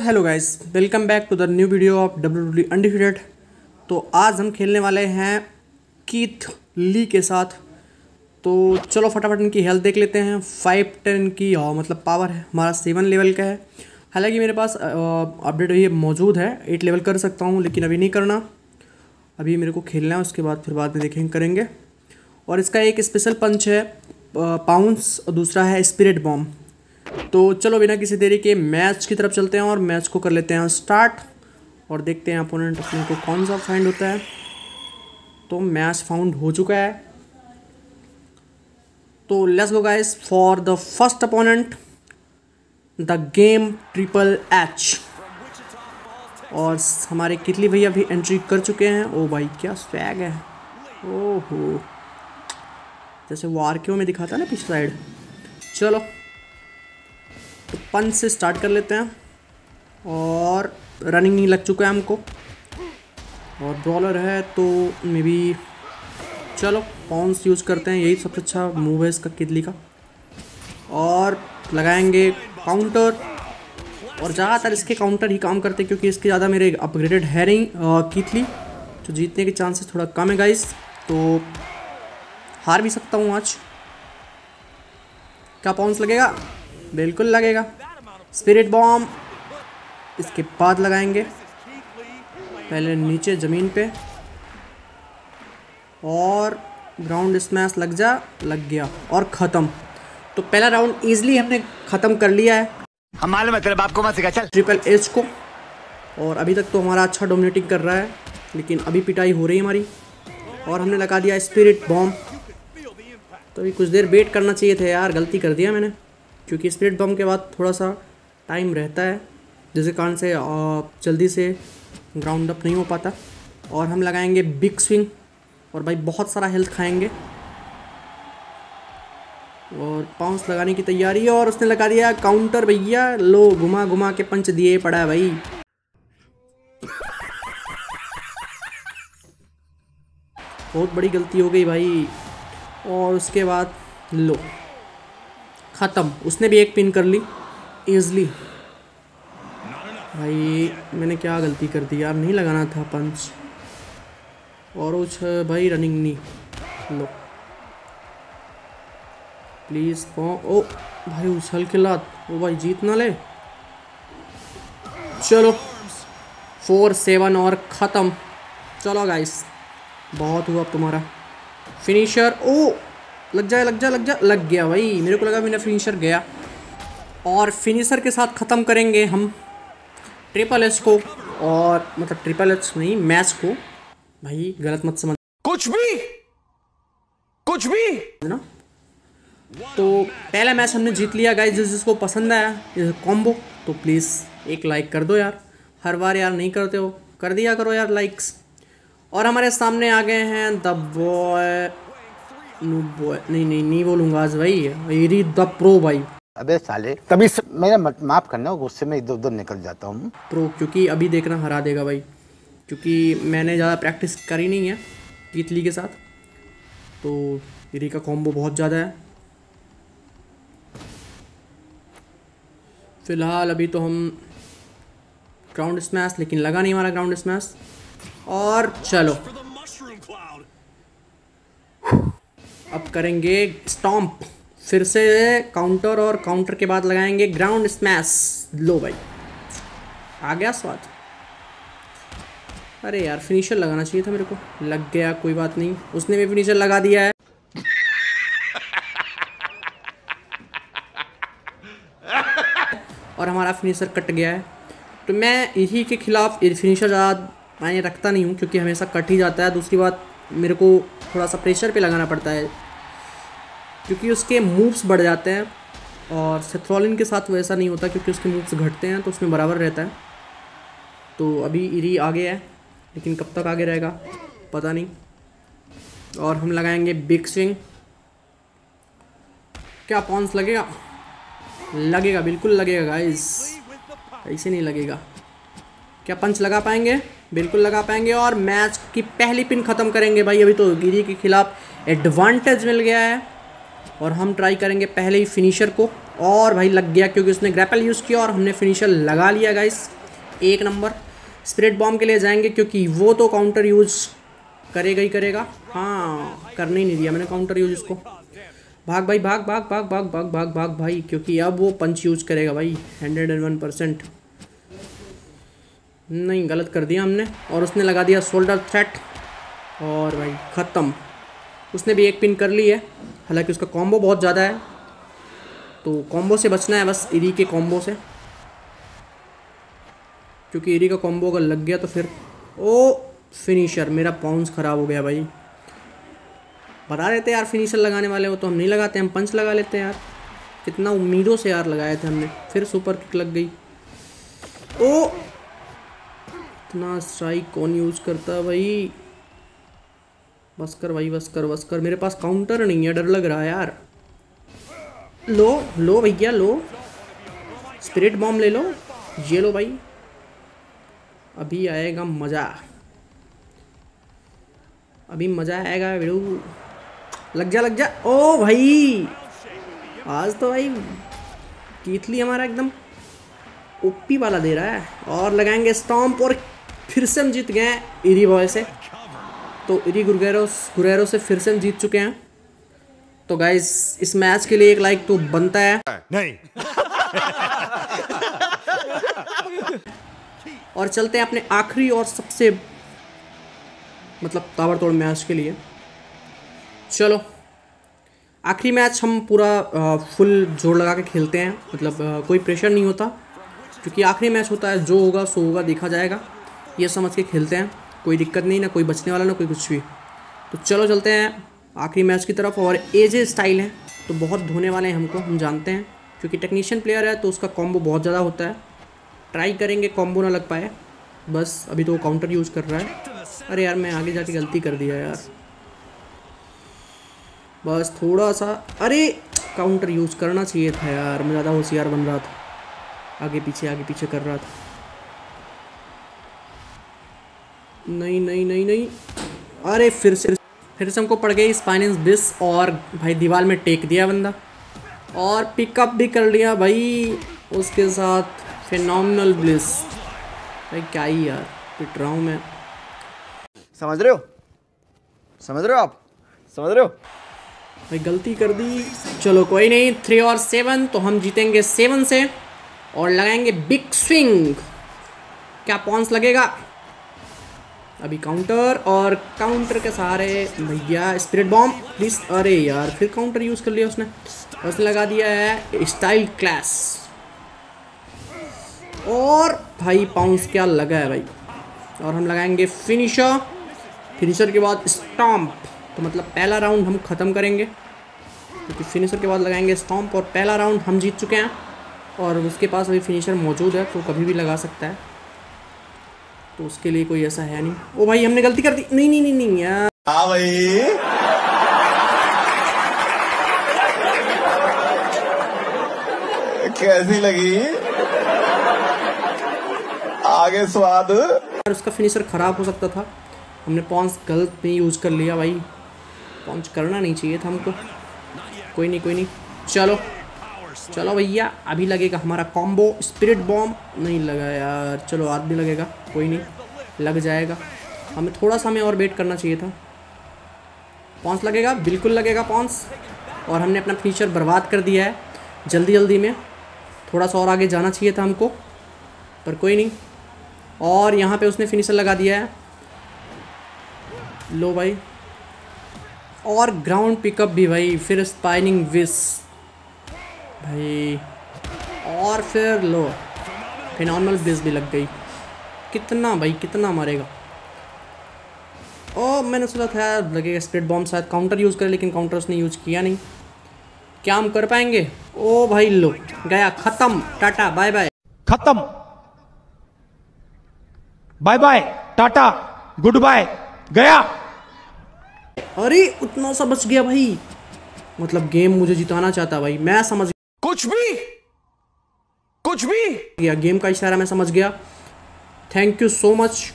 Hello guys welcome back to the new video of W W undefeated तो आज हम खेलने वाले हैं कीथ ली के साथ। तो चलो फटाफट इनकी हेल्थ देख लेते हैं। फाइव टेन की और मतलब पावर है। हमारा सेवन लेवल का है। हालाँकि मेरे पास अपडेट ये मौजूद है। एट लेवल कर सकता हूँ, लेकिन अभी नहीं करना। अभी मेरे को खेलना है, उसके बाद फिर बाद में देखेंगे, करेंगे। और इसका एक स्पेशल पंच है पाउंस और दूसरा है स्पिरिट बॉम्ब तो चलो बिना किसी देरी के मैच की तरफ़ चलते हैं और मैच को कर लेते हैं स्टार्ट और देखते हैं अपोनेंट अपने को कौन सा फाइंड होता है। तो मैच फाउंड हो चुका है। तो let's go guys for the first opponent the game triple H और हमारे कितली भैया भी एंट्री कर चुके हैं। ओ भाई, क्या स्वैग है। ओहो। जैसे वार क्यों में दिखाता ना पिछले साइड चलो तो पंच से स्टार्ट कर लेते हैं। और रनिंग नहीं लग चुका है हमको। और ब्रॉलर है तो मे बी, चलो पॉन्स यूज़ करते हैं। यही सबसे अच्छा मूव है इसका किदली का। और लगाएँगे काउंटर और ज़्यादातर इसके काउंटर ही काम करते क्योंकि इसके ज़्यादा मेरे अपग्रेडेड है नहीं कितली तो जीतने के चांसेस थोड़ा कम है गाइस तो हार भी सकता हूँ आज। क्या पाउंस लगेगा? बिल्कुल लगेगा। स्पिरिट बॉम्ब इसके बाद लगाएँगे। पहले नीचे ज़मीन पे। और ग्राउंड स्मैश लग जा, लग गया। और ख़त्म। तो पहला राउंड ईजिली हमने ख़त्म कर लिया है। हमारे मतलब आपको मत सिखा, चल। ट्रिपल एच को। और अभी तक तो हमारा अच्छा डोमिनेटिंग कर रहा है, लेकिन अभी पिटाई हो रही है हमारी। और हमने लगा दिया स्पिरिट बॉम्ब तो अभी कुछ देर वेट करना चाहिए था यार, गलती कर दिया मैंने। क्योंकि स्पिरिट बम के बाद थोड़ा सा टाइम रहता है जिसके कारण से जल्दी से ग्राउंड अप नहीं हो पाता। और हम लगाएँगे बिग स्विंग और भाई बहुत सारा हेल्थ खाएँगे। और पाउंस लगाने की तैयारी है और उसने लगा दिया काउंटर भैया। लो, घुमा घुमा के पंच दिए पड़ा भाई। बहुत बड़ी गलती हो गई भाई। और उसके बाद लो। ख़त्म। उसने भी एक पिन कर ली। ईजली भाई, मैंने क्या गलती कर दी यार? नहीं लगाना था पंच और उछ भाई रनिंग नहीं लो। प्लीज़ ओ भाई उछल के लात। ओ भाई जीत ना ले। चलो। फोर सेवन और ख़त्म। चलो गाइस बहुत हुआ तुम्हारा। फिनिशर ओ लग जाए लग जाए लग जाए। लग गया भाई। मेरे को लगा मेरा फिनिशर गया। और फिनिशर के साथ ख़त्म करेंगे हम। ट्रिपल एच को और मतलब ट्रिपल एच नहीं मैच को। भाई गलत मत समझ कुछ भी! कुछ भी! ना? तो पहला मैच हमने जीत लिया गाइस जिस जिसको पसंद आया कॉम्बो तो प्लीज़ एक लाइक कर दो यार। हर बार यार नहीं करते हो। कर दिया करो यार लाइक्स और हमारे सामने आ गए हैं द बॉय नहीं नहीं नहीं बोलूँगा आज भाई एरी द प्रो भाई। अबे साले तभी मेरा माफ़ करना गुस्से में इधर उधर निकल जाता हूँ। प्रो क्योंकि अभी देखना हरा देगा भाई। क्योंकि मैंने ज़्यादा प्रैक्टिस करी नहीं है कीतली के साथ। तो एरी का कॉम्बो बहुत ज़्यादा है। फ़िलहाल अभी तो हम ग्राउंड स्मैश लेकिन लगा नहीं हमारा ग्राउंड स्मैश और चलो। अब करेंगे स्टॉम्प फिर से काउंटर और काउंटर के बाद लगाएँगे ग्राउंड स्मैश लो भाई। आ गया स्वाद। अरे यार फिनिशर लगाना चाहिए था मेरे को। लग गया, कोई बात नहीं। उसने भी फिनिशर लगा दिया है और हमारा फिनिशर कट गया है। तो मैं यही के खिलाफ फिनिशर ज़्यादा मैंने रखता नहीं हूँ, क्योंकि हमेशा कट ही जाता है। दूसरी बात, मेरे को थोड़ा सा प्रेशर पे लगाना पड़ता है, क्योंकि उसके मूव्स बढ़ जाते हैं और सेथ्रोलिन के साथ वैसा नहीं होता, क्योंकि उसके मूव्स घटते हैं तो उसमें बराबर रहता है। तो अभी इरी आगे है, लेकिन कब तक आगे रहेगा, पता नहीं। और हम लगाएँगे बिग स्विंग क्या पॉन्स लगेगा? लगेगा, बिल्कुल लगेगा गाइस ऐसे नहीं लगेगा। क्या पंच लगा पाएँगे? बिल्कुल लगा पाएँगे और मैच की पहली पिन ख़त्म करेंगे भाई। अभी तो गिरी के खिलाफ एडवांटेज मिल गया है और हम ट्राई करेंगे पहले ही फिनिशर को। और भाई लग गया क्योंकि उसने ग्रैपल यूज़ किया और हमने फिनिशर लगा लिया गाइस एक नंबर स्पिरिट बॉम्ब के लिए जाएँगे क्योंकि वो तो काउंटर यूज़ करेगा ही करेगा। हाँ करने ही नहीं दिया मैंने काउंटर यूज़ उसको भाग भाई, भाग भाग भाग भाग भाग भाग भाग भाई, क्योंकि अब वो पंच यूज़ करेगा भाई हंड्रेड एंड वन परसेंट नहीं, गलत कर दिया हमने, और उसने लगा दिया शोल्डर थ्रेट और भाई, ख़त्म। उसने भी एक पिन कर ली है, हालाँकि उसका कॉम्बो बहुत ज़्यादा है तो कॉम्बो से बचना है बस इरी के कॉम्बो से। क्योंकि इरी का कॉम्बो अगर लग गया तो फिर, ओ फिनिशर मेरा पाउंस ख़राब हो गया भाई। बता देते यार फिनिशर लगाने वाले हो तो हम नहीं लगाते, हम पंच लगा लेते हैं यार। कितना उम्मीदों से यार लगाए थे हमने, फिर सुपर किक लग गई। ओ! इतना स्ट्राइक कौन यूज़ करता भाई? बस कर भाई बस कर बस कर मेरे पास काउंटर नहीं है, डर लग रहा है यार। लो लो भैया, लो। स्पिरिट बॉम्ब ले लो। ये लो भाई। अभी आएगा मज़ा। अभी मज़ा आएगा बेड़ू लग जा लग जा। ओ भाई आज तो भाई कीतली हमारा एकदम। ओपी वाला दे रहा है और लगाएँगे स्टॉम्प और फिर से हम जीत गए इरी बॉय से। तो इरी गुरगैरो गुरेरो से फिर से हम जीत चुके हैं। तो गाइज़ इस मैच के लिए एक लाइक तो बनता है। नहीं। और चलते हैं अपने आखिरी और सबसे मतलब ताबड़तोड़ मैच के लिए। चलो। आखिरी मैच हम पूरा फुल ज़ोर लगा के खेलते हैं। मतलब कोई प्रेशर नहीं होता, क्योंकि आखिरी मैच होता है, जो होगा, सो होगा, देखा जाएगा। ये समझ के खेलते हैं। कोई दिक्कत नहीं, ना कोई बचने वाला, ना कोई कुछ भी। तो चलो चलते हैं आखिरी मैच की तरफ़। और एजे स्टाइल है तो बहुत धोने वाले हैं हमको, हम जानते हैं। क्योंकि टेक्नीशियन प्लेयर है तो उसका कॉम्बो बहुत ज़्यादा होता है। ट्राई करेंगे कॉम्बो ना लग पाए। बस, अभी तो वो काउंटर यूज़ कर रहा है। अरे यार, मैं आगे जाके गलती कर दिया यार। बस थोड़ा सा, अरे काउंटर यूज़ करना चाहिए था यार, मैं ज़्यादा होशियार बन रहा था। आगे पीछे आगे पीछे कर रहा था। नहीं नहीं नहीं नहीं। अरे, फिर से फिर से हमको पड़ गई स्पाइनेंस बिस और भाई दीवार में टेक दिया बंदा। और पिकअप भी कर लिया भाई, उसके साथ फिनोमिनल ब्लिस भाई क्या ही यार, पिट रहा हूँ मैं। समझ रहे हो? समझ रहे हो आप? समझ रहे हो? भाई गलती कर दी। चलो कोई नहीं थ्री और सेवन तो हम जीतेंगे सेवन से और लगाएँगे बिग स्विंग क्या पॉन्स लगेगा? अभी काउंटर और काउंटर के सहारे, भैया स्पिरिट बॉम्ब प्लीज़ अरे यार, फिर काउंटर यूज़ कर लिया उसने। उसने लगा दिया है स्टाइल क्लास और भाई पाउंस क्या लगा है भाई? और हम लगाएँगे फिनिशर फिनिशर के बाद स्टॉम्प तो मतलब पहला राउंड हम ख़त्म करेंगे। क्योंकि तो फिनिशर के बाद लगाएँगे स्टॉम्प और पहला राउंड हम जीत चुके हैं। और उसके पास अभी फिनिशर मौजूद है तो कभी भी लगा सकता है। तो उसके लिए कोई ऐसा है नहीं। ओ भाई हमने गलती कर दी। नहीं नहीं नहीं नहीं यार। हाँ भाई। कैसी लगी? आगे स्वाद। उसका फिनिशर ख़राब हो सकता था। हमने पॉन्स गलत नहीं यूज़ कर लिया भाई। पॉन्च करना नहीं चाहिए था हमको। कोई नहीं कोई नहीं। चलो। चलो भैया, अभी लगेगा हमारा कॉम्बो स्पिरिट बॉम्ब नहीं लगा यार। चलो भी लगेगा। कोई नहीं। लग जाएगा। हमें थोड़ा सा हमें और वेट करना चाहिए था। पॉन्स लगेगा? बिल्कुल लगेगा पॉन्स। और हमने अपना फीचर बर्बाद कर दिया है। जल्दी जल्दी में। थोड़ा सा और आगे जाना चाहिए था हमको। पर कोई नहीं। और यहाँ पे उसने फिनिशर लगा दिया है। लो भाई। और ग्राउंड पिकअप भी भाई, फिर स्पाइनिंग विस भाई, और फिर लो फिनॉर्मल बिस भी लग गई। कितना भाई, कितना मारेगा। ओ मैंने सोचा था लगेगा स्प्रेड बॉम्ब शायद काउंटर यूज़ करे, लेकिन काउंटर उसने यूज़ किया नहीं। क्या हम कर पाएँगे? ओ भाई, लो, गया, ख़त्म, टाटा बाय बाय खत्म। Bye bye tata goodbye गया। अरे उतना सा बच गया भाई। मतलब गेम मुझे जिताना चाहता भाई। मैं समझ कुछ भी? कुछ भी? गया। गेम का इशारा मैं समझ गया। थैंक यू सो मच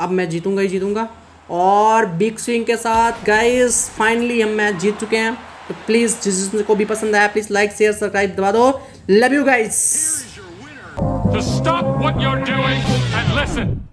अब मैं जीतूँगा ही जीतूँगा। और बिग स्विंग के साथ गाइस फाइनली हम मैच जीत चुके हैं। तो प्लीज़ जिस जिसको भी पसंद आया प्लीज़ लाइक शेयर सब्सक्राइब दबा दो। Love you guys to stop what you're doing and listen.